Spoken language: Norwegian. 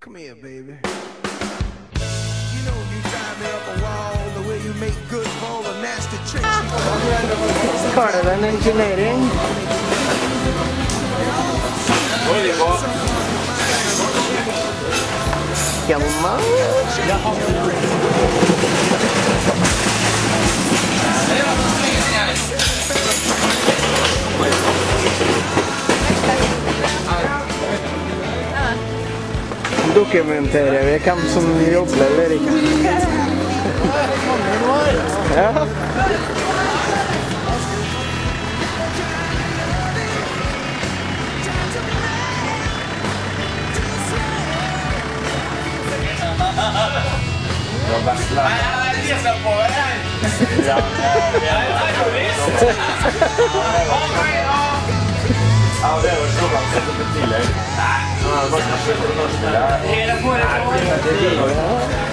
Come here, baby. You know you me up a wall, the way you make good nasty tricks. Carter, I'm engineering. Come on. dokumenterer vi hvem som jobber eller ikke. Ja. Nei, jeg rister på deg, jeg. Ja. Jeg er terrorist. Ja, det er jo Ah, no, no, no, no,